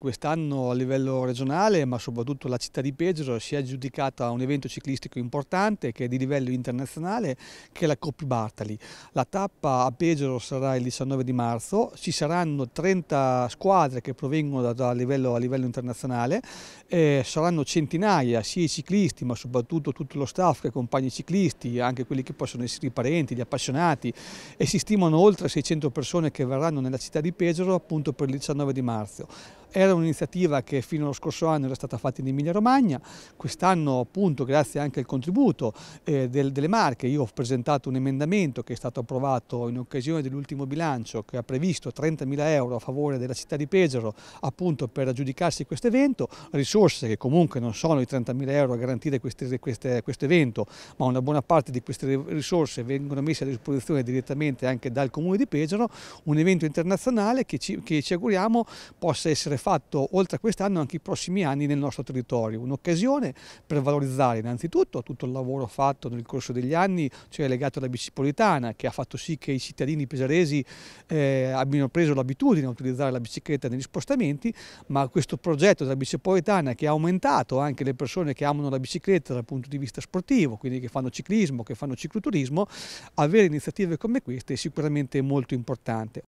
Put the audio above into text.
Quest'anno a livello regionale, ma soprattutto la città di Pesaro, si è aggiudicata un evento ciclistico importante che è di livello internazionale, che è la Coppi Bartali. La tappa a Pesaro sarà il 19 di marzo, ci saranno 30 squadre che provengono da, da livello, a livello internazionale, eh, saranno centinaia sia i ciclisti, ma soprattutto tutto lo staff che accompagna i ciclisti, anche quelli che possono essere i parenti, gli appassionati, e si stimano oltre 600 persone che verranno nella città di Pesaro appunto per il 19 di marzo. Era un'iniziativa che fino allo scorso anno era stata fatta in Emilia Romagna, quest'anno appunto grazie anche al contributo eh, del, delle Marche io ho presentato un emendamento che è stato approvato in occasione dell'ultimo bilancio che ha previsto 30.000 euro a favore della città di Pesaro appunto per aggiudicarsi questo evento, risorse che comunque non sono i 30.000 euro a garantire questo evento ma una buona parte di queste risorse vengono messe a disposizione direttamente anche dal comune di Pesaro, un evento internazionale che ci, che ci auguriamo possa essere fatto oltre a quest'anno anche i prossimi anni nel nostro territorio. Un'occasione per valorizzare innanzitutto tutto il lavoro fatto nel corso degli anni, cioè legato alla bicicpolitana, che ha fatto sì che i cittadini pesaresi eh, abbiano preso l'abitudine a utilizzare la bicicletta negli spostamenti, ma questo progetto della bicicpolitana che ha aumentato anche le persone che amano la bicicletta dal punto di vista sportivo, quindi che fanno ciclismo, che fanno cicloturismo, avere iniziative come queste è sicuramente molto importante.